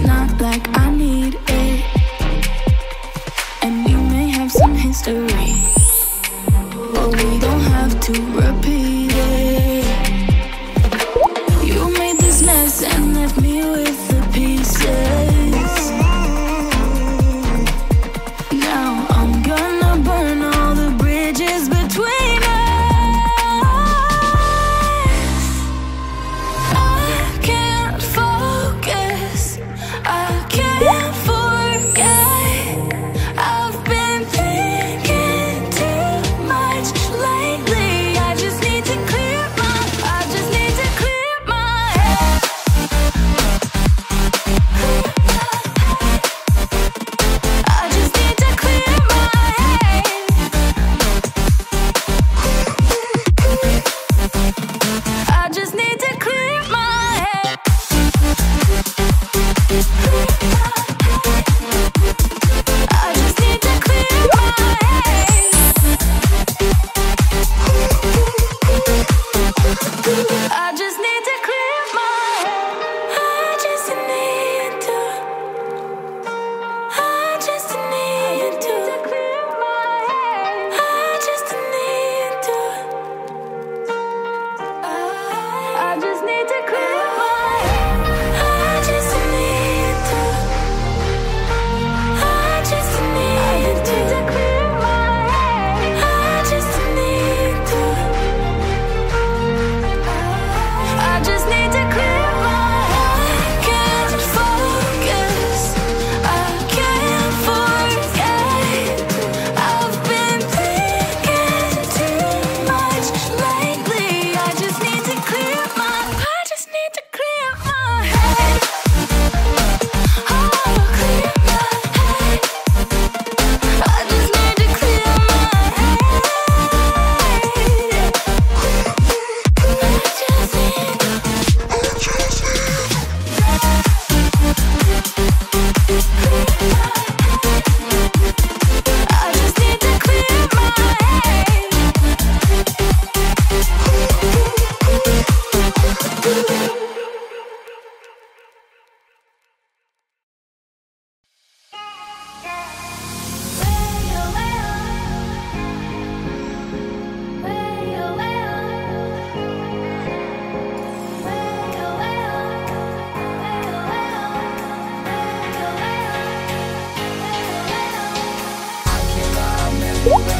it's not like I need it. And we may have some history But we don't have to repeat. Woo!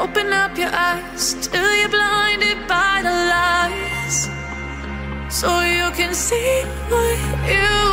Open up your eyes till you're blinded by the lies. So you can see what you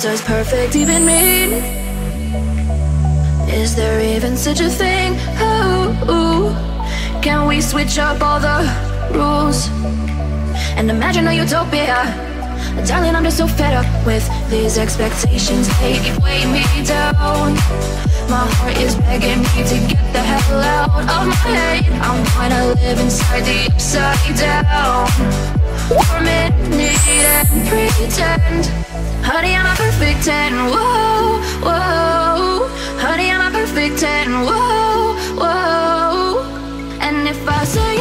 Does perfect even mean? Is there even such a thing? Oh, can we switch up all the rules and imagine a utopia? Darling, I'm just so fed up with these expectations. They weigh me down. My heart is begging me to get the hell out of my head. I wanna live inside the upside down for a minute and pretend. Honey, I'm a perfect ten. Whoa, whoa. Honey, I'm a perfect ten. Whoa, whoa. And if I say